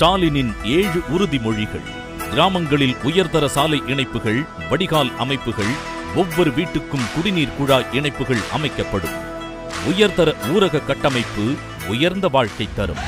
ஸ்டாலினின் ஏழு உறுதிமொழிகள் கிராமங்களில் உயர்தர சாலை இணைப்புகள் வடிகால் அமைப்புகள் ஒவ்வொரு வீட்டுக்கும் குடிநீர் குழாய் இணைப்புகள் அமைக்கப்படும். உயர்தர ஊரக கட்டமைப்பு உயர்ந்த வாழ்க்கை தரும்.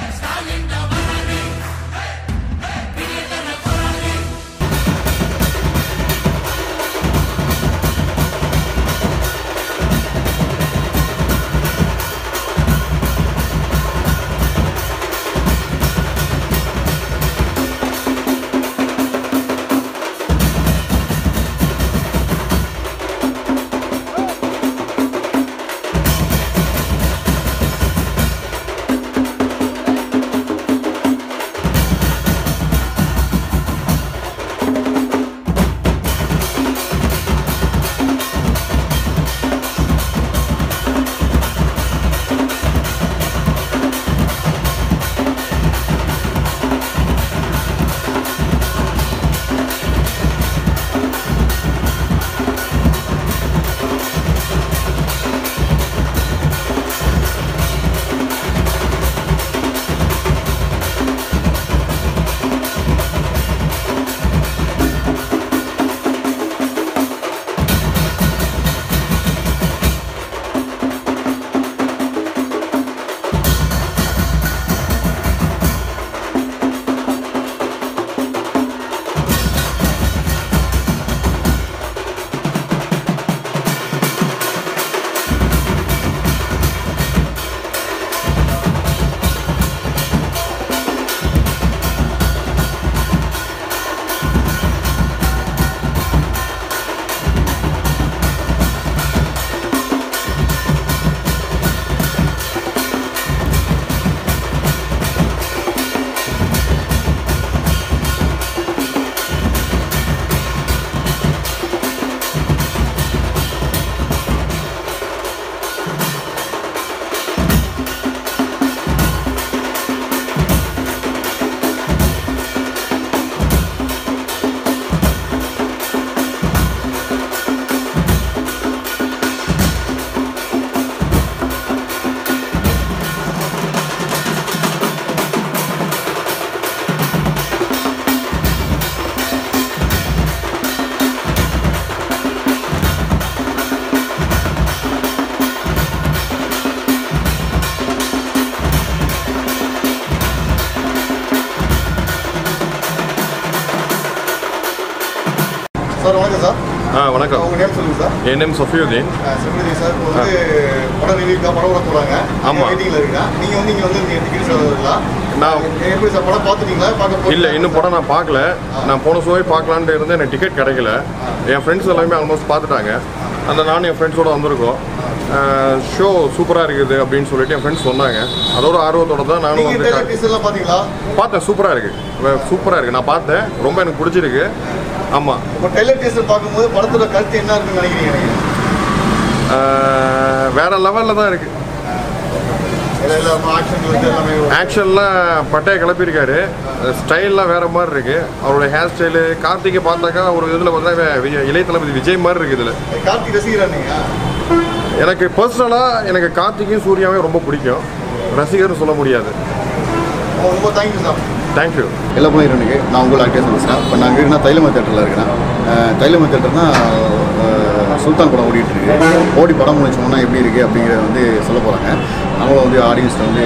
ஆ வணக்கம். உங்க நேம் சொல்லுங்க சார். என் நேம் சஃபியுதீன். சிவகதி சார். இப்போ வந்து படம் ரிலீஃப்காக படம் விட போறாங்க ஆமா. வெயிட்டிங்ல இருக்கா நீங்க வந்து இங்க வந்து நீங்க டிக்கெட் சார் நான் எப்படி சார் படம் பார்த்துட்டீங்களா? பார்க்க இல்லை இன்னும் படம் நான் பார்க்கல. நான் போன ஷோவே பார்க்கலான்ட்டு இருந்தேன். எனக்கு டிக்கெட் கிடைக்கல. என் ஃப்ரெண்ட்ஸ் எல்லாமே ஆல்மோஸ்ட் பார்த்துட்டாங்க. அந்த நானும் என் ஃப்ரெண்ட்ஸோட வந்திருக்கோம். ஷோ சூப்பராக இருக்குது அப்படின்னு சொல்லிட்டு என் ஃப்ரெண்ட்ஸ் சொன்னாங்க. அதோட ஆர்வத்தோட தான் நானும் வந்து பார்த்தேன் சூப்பராக இருக்குது சூப்பராக இருக்குது நான் பார்த்தேன். ரொம்ப எனக்கு பிடிச்சிருக்கு. ஆமாம் இப்போ டெய்லர் டீசர் பார்க்கும்போது படத்தோட கருத்து என்ன இருக்குன்னு நினைக்கிறீங்க வேற லெவலில் தான் இருக்குது ஆக்ஷன்லாம் பட்டையை கிளப்பியிருக்காரு. ஸ்டைல்லாம் வேற மாதிரி இருக்கு. அவருடைய ஹேர் ஸ்டைலு கார்த்திகை பார்த்தாக்கா ஒரு இதில் பார்த்தா விஜய் இளைய தளபதி விஜய் மாதிரி இருக்கு இதில். கார்த்திக் ரசிகரா எனக்கு பர்சனலாக எனக்கு கார்த்திகையும் சூர்யாவையும் ரொம்ப பிடிக்கும். ரசிகர்னு சொல்ல முடியாது. ரொம்ப தேங்க்யூ சார் தேங்க்யூ எல்லா எனக்கு நான் உங்களை ஆக்டர்ஸ் பேசுகிறேன் இப்போ நாங்கள் இருக்கிற தைலம தேட்டரில் இருக்கிறேன் தைலம தேட்டர்னா சுல்தான் படம் ஓடிட்டு இருக்கு. ஓடி படம் முடிச்சோம்னா எப்படி இருக்குது அப்படிங்கிறத வந்து சொல்ல போகிறாங்க நம்மளும் வந்து ஆடியன்ஸ்ட்டு வந்து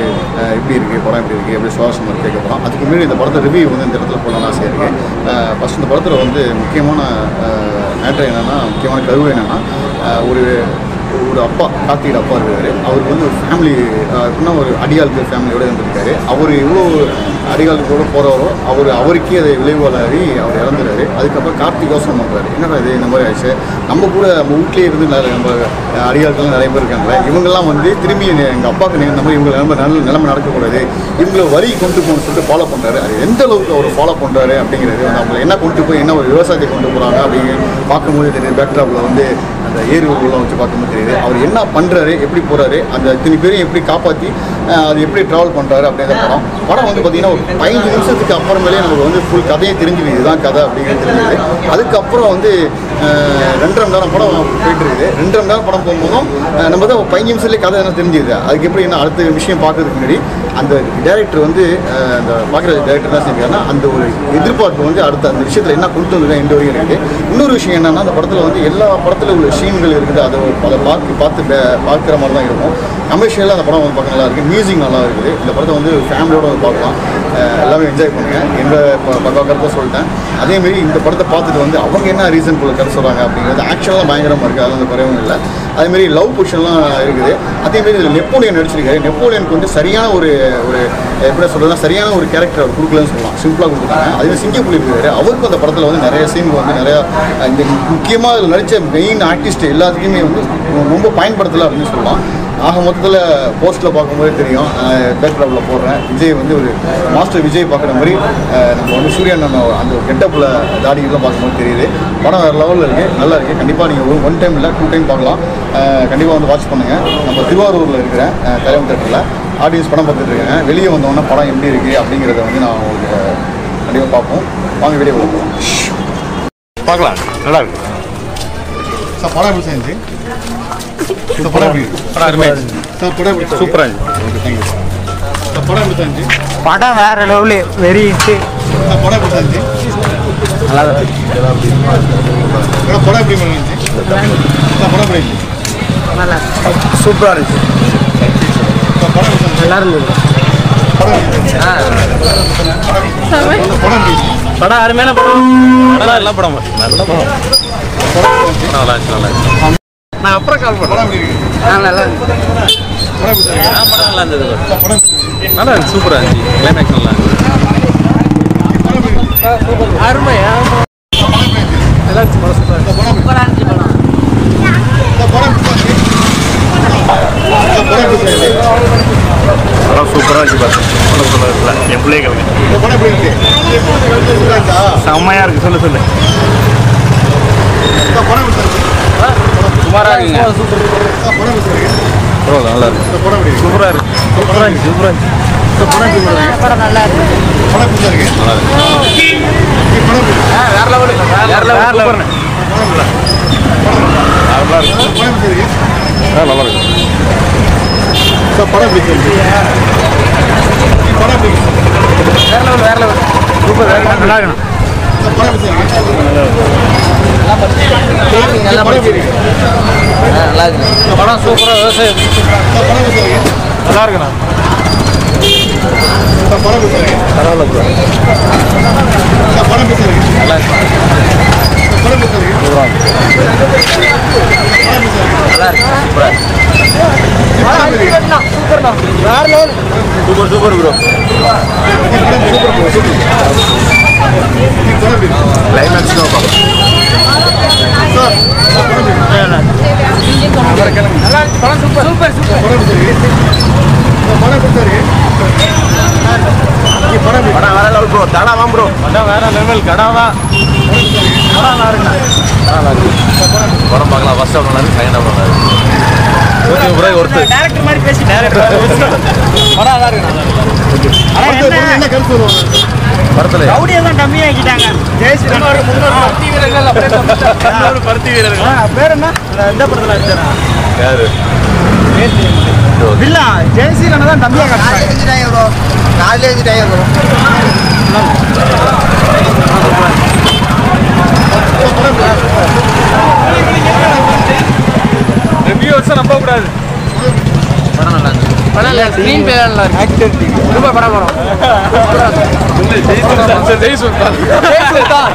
எப்படி இருக்குது படம் எப்படி இருக்குது எப்படி சுவாரஸ்யமாக இருக்குது கேட்க போகிறோம் அதுக்கு முன்னாடி இந்த படத்தை ரிவ்யூ வந்து இந்த இடத்துல போடணும்னு ஆசையாக இருக்குது ஃபஸ்ட் இந்த படத்தில் வந்து முக்கியமான மேட்ரு என்னென்னா முக்கியமான கருவு என்னென்னா ஒரு ஒரு அப்பா கார்த்திகோட அப்பா இருக்காரு. அவருக்கு வந்து ஒரு ஃபேமிலி எப்படின்னா ஒரு அடியாளுக்கு ஃபேமிலியோட இருந்திருக்காரு. அவர் எவ்வளோ அடிகாலத்தோட போகிறவரோ அவர் அவருக்கே அதை விளைவுகளாகி அவர் இறந்துறாரு. அதுக்கப்புறம் கார்த்திக் யோசனை பண்ணுறாரு என்னடா இது இந்த மாதிரி ஆயிடுச்சு? நம்ம கூட நம்ம வீட்லேயே இருந்து நிறைய நம்ம அடியாட்கள் நிறைய பேர் இருக்காங்களே இவங்கெல்லாம் வந்து திரும்பி எங்கள் அப்பாவுக்கு இந்த மாதிரி இவங்க நிலைமை நல்ல நிலைமை நடக்கக்கூடாது. இவங்களை வரி கொண்டு போகணும்னு சொல்லிட்டு ஃபாலோ பண்ணுறாரு அது எந்த அளவுக்கு அவர் ஃபாலோ பண்ணுறாரு அப்படிங்கிறது வந்து என்ன கொண்டு போய் என்ன ஒரு விவசாயத்தை கொண்டு போகிறாங்க அப்படின்னு பார்க்கும்போது தெரியுது. பேக்ட்ராப்பில் வந்து அந்த ஏரி உள்ள வச்சு பார்க்கும்போது தெரியுது. அவர் என்ன பண்ணுறாரு எப்படி போகிறாரு அந்த இத்தனை பேரையும் எப்படி காப்பாற்றி அது எப்படி ட்ராவல் பண்ணுறாரு அப்படிங்கிற படம். படம் வந்து பார்த்தீங்கன்னா ஒரு பதினஞ்சு நிமிஷத்துக்கு அப்புறமேலே நமக்கு வந்து ஃபுல் கதையை தெரிஞ்சுது. இதுதான் கதை அப்படிங்கிறது தெரிஞ்சுது. அதுக்கப்புறம் வந்து ரெண்டரை மணி நேரம் படம் போயிட்டு இருக்குது. ரெண்டரை மணி நேரம் படம் போகும்போதும் நம்ம தான் பதினஞ்சு நிமிஷத்துலேயே கதை என்ன தெரிஞ்சுது. அதுக்கு எப்படி என்ன அடுத்த விஷயம் பார்க்கறதுக்கு முன்னாடி அந்த டேரக்டர் வந்து அந்த பார்க்குற டேரக்டர் என்ன செஞ்சாருன்னா அந்த ஒரு எதிர்பார்ப்பு வந்து அடுத்த அந்த விஷயத்தில் என்ன கொடுத்து வந்து எந்த வரையும் இருக்குது இன்னொரு விஷயம் என்னன்னா அந்த படத்தில் வந்து எல்லா படத்தில் உள்ள சீன்கள் இருக்குது. அதை அதை பார்த்து பார்த்து பார்க்குற மாதிரி தான் இருக்கும் கமர்ஷியலாக அந்த படம் வந்து பார்க்க நல்லா இருக்குது மியூசிக் நல்லா இருக்குது இந்த படத்தை வந்து ஃபேமிலியோட வந்து பார்க்கலாம். எல்லாமே என்ஜாய் பண்ணுங்கள் என்னோட பக்கா கருத்தை சொல்லிட்டேன். அதேமாரி இந்த படத்தை பார்த்துட்டு வந்து அவங்க என்ன ரீசன் போல கருத்து சொல்கிறாங்க அப்படிங்கிறது ஆக்சுவலாக பயங்கரமாக இருக்குது அது வந்து குறைவும் இல்லை. அதேமாரி லவ் பொஷன்லாம் இருக்குது. அதேமாரி இதில் நெப்போலியன் நடிச்சிருக்காரு. நெப்போலியனுக்கு வந்து சரியான ஒரு ஒரு எப்படி சொல்கிறதுனா சரியான ஒரு கேரக்டர் அவர் கொடுக்கலன்னு சொல்லலாம். சிம்பிளாக கொடுத்துட்டாங்க. அதே சிங்கப்புலி இருக்காரு. அவருக்கும் அந்த படத்தில் வந்து நிறைய சீன் வந்து நிறையா இந்த முக்கியமாக அதில் நடித்த மெயின் ஆர்டிஸ்ட் எல்லாத்துக்குமே வந்து ரொம்ப பயன்படுத்தலை அப்படின்னு சொல்லலாம். ஆக மொத்தத்தில் போஸ்ட்டில் பார்க்கும்போதே தெரியும். பேக்ரவுண்டில் போடுறேன். விஜய் வந்து ஒரு மாஸ்டர் விஜய் பார்க்குற மாதிரி நம்ம வந்து சூரியன் அந்த கெட்டப்பில் தாடிகள்லாம் பார்க்கும்போது தெரியுது. படம் வேறு லெவலில் இருக்குது நல்லா இருக்குது கண்டிப்பாக நீங்கள் ஒன் டைம் இல்லை டூ டைம் பார்க்கலாம். கண்டிப்பாக வந்து வாட்ச் பண்ணுங்கள் நம்ம திருவாரூரில் இருக்கிற தலைவன் தேட்டரில் ஆடியன்ஸ் படம் பார்த்துட்டு இருக்காங்க வெளியே வந்தோடனே படம் எப்படி இருக்குது அப்படிங்கிறத வந்து நான் உங்களுக்கு கண்டிப்பாக பார்ப்போம். வாங்க வீடியோ போகலாம் பார்க்கலாம். நல்லா இருக்கு. சார் படம் எப்படி செஞ்சு சூப்பராக படம் வேற லெவலு வெரி ஹிட்டு படம் நல்லா படம் எப்படி படம் நல்லா சூப்பராக இருந்துச்சு நல்லா இருந்தது. படம் அருமையான படம். நல்லா படம். நல்ல படம் நல்லா இருந்துச்சு நல்லா இருந்துச்சு. நான் அப்புறம் கால் இருக்கு ஆ நல்லா படம் இருந்தது? நல்லா இருந்துச்சு சூப்பராக இருந்துச்சு கிளைமேக்ஸ் நல்லா இருந்துச்சு படம் எப்படி இருந்துச்சு அருமையா நல்லா இருந்துச்சு படம் சூப்பராக இருந்துச்சு படம் சூப்பராக என் இருக்கு சூப்பரா இருக்கா? செம்மையாக இருக்கு சொல்லு சொல்லு சுமாராக இருக்குங்க. பரவாயில்ல நல்லா இருக்கு. எப்படி இருக்கு? சூப்பராக இருக்கு. சூப்பராக சூப்பராக இருக்கு. படம் நல்லா இருக்கு. படம் எப்படி இருக்கு? நல்லா இருக்கு. எப்படி இருக்கு? வேற லெவலு வேற லெவல் நல்லா இருக்கு. ஆ நல்லா இருக்கு. சார் படம் எப்படி இருக்கு? படம் எப்படி இருக்கு? வேற லெவல் வேற லெவல் சூப்பர். வேற level. நல்லா இருக்கணும். நல்லா படம் நல்லா இருக்கு படம் சூப்பராக விவசாயம் நல்லா இருக்குண்ணா பரவாயில்ல நல்லா இருக்கு. சூப்பர் சூப்பர் ப்ரோ படம் கிளைமேக்ஸ் படம் சூப்பர் சூப்பர் சூப்பர் படம் வேற லெவல் ப்ரோ ப்ரோ படம் வேற லெவல் படம் நல்லா இருக்குண்ணா படம் பார்க்கலாம் ஃபர்ஸ்ட் ஹாஃப் நல்லா இருக்கு செகண்ட் ஹாஃப் நல்லா இருக்கு ஓகே ப்ரோ ஒருத்தர் டேரக்டர் மாதிரி பேசி டேரக்டர் படம் நல்லா இருக்கு என்ன கருத்து சொல்லுவாங்க படத்துல ரவுடி எல்லாம் கம்மி கம்மியாக்கிட்டாங்க ஜெயஸ்ரீ முன்னோரு பருத்தி வீரர்கள் அப்படியே முன்னோரு பருத்தி வீரர்கள் பேர் என்ன அந்த இந்த படத்துல அடிச்சாரா யாரு வில்லா ஜெயஸ்ரீரனை தான் தம்பியா காட்டுறாங்க ரிவ்யூ வச்சா நம்ப கூடாது படம் நல்லா இருக்கு நல்லா ஸ்க்ரீன் பிளே நல்லா இருக்கு ஆக்டர் ரொம்ப படம் படம் ஜெய் சுல்தான் ஜெய் சுல்தான்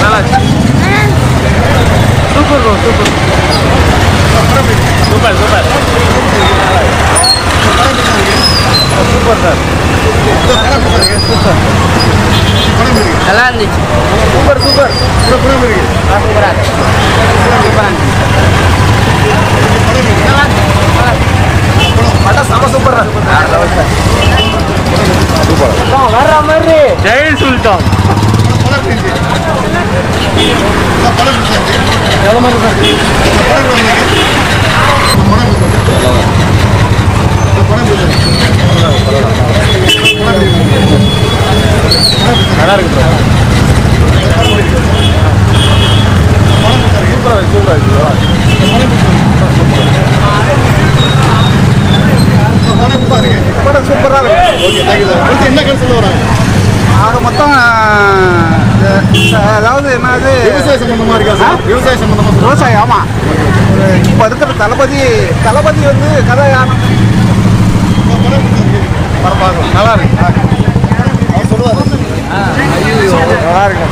நல்லா இருக்கு. Super bro super super super sir நல்லா இருந்துச்சு சூப்பர் சூப்பர் படம் எப்படி இருக்கு சூப்பரா சூப்பரா படம் செம சூப்பர் சூப்பர் வர்ற மாதிரி ஜெய் சுல்தான் படம் எப்படி இருக்கு சார் படம் எப்படி இருக்கு எவ்வளோ மாதிரி சார் படம் எப்படி இருக்கு படம் எப்படி இருக்கு படம் எப்படி இருக்கு நல்லா இருக்கு ப்ரோ சூப்பராக சூப்பராக சூப்பராக இருக்கு. ஓகே தேங்க்யூ சார் என்ன கருத்து சொல்ல வராங்க? ஆக மொத்தம் அதாவது என்னது விவசாய சம்பந்தமா இருக்கா சார்? விவசாய சம்பந்தமா. விவசாயம் ஆமாம் இப்போ இருக்கிற தளபதி தளபதி வந்து கதை படம் பார்க்கலாம் நல்லா இருக்கு. அவர் சொல்லுவாரு. நல்லா இருக்கு.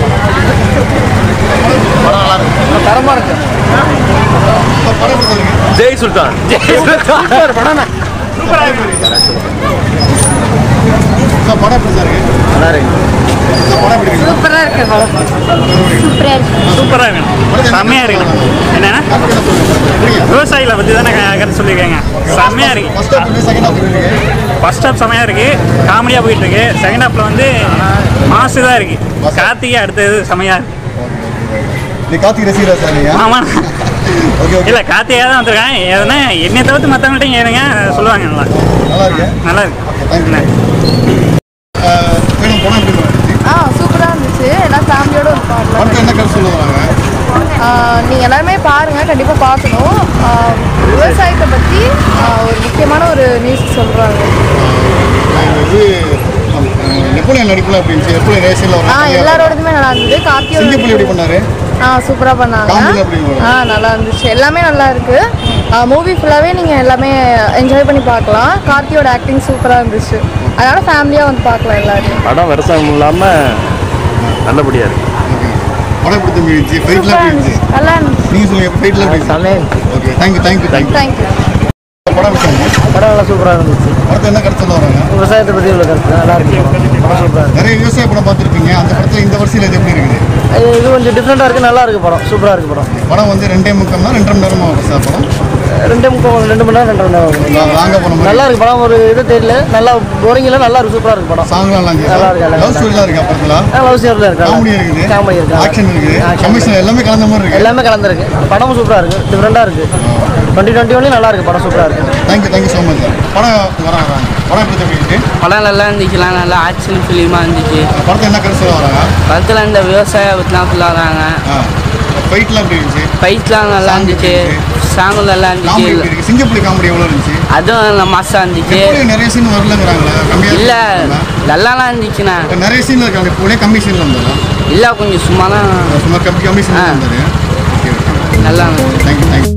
படம் நல்லா இருக்கு. தரமாக இருக்கு. சார் இருக்கு ஜெய் சுல்தான். படம் சார் படம் எப்படி சார் இருக்கு. நல்லா இருக்கு. எப்படி இருக்கு சூப்பராக இருக்கு. படம் சூப்பராக இருக்கு. சூப்பராக இருக்கணும் செம்மையாக இருக்கணும் என்னன்னா? விவசாயிகளை பற்றி தானே கருத்து சொல்லியிருக்காங்க. செம்மையாக இருக்கு. ஃபர்ஸ்ட் ஹாஃப் செகண்ட் ஹாஃப் இருக்கு. இருக்கு காமெடியாக போயிட்டு இருக்கு. செகண்ட் ஹாப்பில் வந்து மாசு தான் இருக்கு. கார்த்திகை அடுத்தது செம்மையாக இருக்கு. நீ கார்த்திக் ரசிகரா சார் நீங்க ஆமாம் ஓகே ஓகே. இல்லை கார்த்திகா தான் வந்திருக்காங்க. எதுனா என்னை தவிர்த்து மற்றவங்கள்ட்ட ஏறுங்க சொல்லுவாங்க நல்லா. நல்லா இருக்கு. நல்லா இருக்கு தேங்க்யூ மேடம் படம் எப்படி இருந்துச்சு ஆ சூப்பராக இருந்துச்சு எல்லாம் ஃபேமிலியோட சொல்ல வராங்க நீங்கள் எல்லாருமே பாருங்கள் கண்டிப்பாக பார்க்கணும் விவசாயத்தை பற்றி ஒரு முக்கியமான ஒரு நியூஸ் சொல்கிறாங்க இது அஹ், நெப்போலியன் ரேசில் ஆ எல்லாரோடதுமே நல்லா இருந்தது. சிங்கப்பள்ளி எப்படி கார்த்தியோட பண்ணாரு? ஆ சூப்பராக பண்ணாங்க? ஆ நல்லா இருந்துச்சு. எல்லாமே நல்லா இருக்கு. மூவி ஃபுல்லாகவே நீங்கள் எல்லாமே என்ஜாய் பண்ணி பார்க்கலாம் கார்த்தியோட ஆக்டிங் சூப்பராக இருந்துச்சு. அதனால ஃபேமிலியாக வந்து பார்க்கலாம் எல்லாரும் படம் விவசாயம் இல்லாமல் நல்லபடியாக இருக்கு. படம் தம்பி இருந்துச்சு. ஃபைட்லாம் இருந்துச்சு? நல்லா இருந்துச்சு. நீங்க சொல்லுங்க ஃபைட்லாம் எப்படி இருந்துச்சு? Okay thank you thank you thank you thank you படம்? படம் நல்லா சூப்பராக இருந்துச்சு. அடுத்து என்ன கருத்து வராங்க? விவசாயத்தை பற்றி உள்ள கருத்து. நல்லா இருக்கு. படம் சூப்பராக நிறைய விவசாய படம் பார்த்துருப்பீங்க. அந்த படத்துல இந்த வருஷத்தில் இது எப்படி இருக்குது? இருக்கு இது கொஞ்சம் டிஃப்ரெண்ட்டாக இருக்குது நல்லா இருக்கு படம். சூப்பராக இருக்கு படம். படம் வந்து ரெண்டே முக்கம்னா ரெண்டரை மணி நேரமா வரும் சார் படம். ரெண்டு முக்கம் ரெண்டு மணி நேரம் ரெண்டு மணி நேரம் வாங்க நல்லா இருக்கு படம் ஒரு இது தெரியல. நல்லா போரிங் இல்லை நல்லா இருக்கு சூப்பராக இருக்கு படம். சாங்லாம் நல்லா நல்லா இருக்கு, நல்லா லவ் இருக்கு. இருக்கு. லவ் ஸ்டோரியில் இருக்கு காமெடி இருக்குது. காமெடி இருக்கு ஆக்ஷன் கமிஷன் எல்லாமே கலந்த மாதிரி இருக்கு. எல்லாமே கலந்துருக்கு. படமும் சூப்பராக இருக்கு. டிஃப்ரெண்ட்டாக இருக்கு. டுவெண்ட்டி டுவெண்ட்டி ஒன்லி நல்லா இருக்கு படம் சூப்பராக இருக்கு. தேங்க்யூ தேங்க்யூ ஸோ மச் படம் வராங்க. வராங்க படம் எப்படி தம்பி இருக்கு படம் நல்லா இருந்துச்சுலாம் நல்லா ஆக்ஷன் ஃபிலிமாக இருந்துச்சு. படத்தை என்ன கருத்து வராங்க? படத்தில் இந்த விவசாய பற்றிலாம் சொல்லாதாங்க ஆ. ஃபைட்லாம் எப்படி இருந்துச்சு? ஃபைட்லாம் நல்லா இருந்துச்சு. சாங்கும் நல்லா இருந்துச்சு. சிங்கப்புலி காமெடி எவ்வளோ இருந்துச்சு? அதுவும் மாசாக இருந்துச்சு. நிறைய சீன் வரலங்கிறாங்களா? இல்லை. நல்லாலாம் இருந்துச்சுண்ணா. நிறைய சீன் இருக்காங்க இப்போ கம்மி சீனில் இல்லை கொஞ்சம் சும்மா தான் சும்மா கம்மி கம்மி சீன் நல்லா இருந்துச்சு. Thank you thank you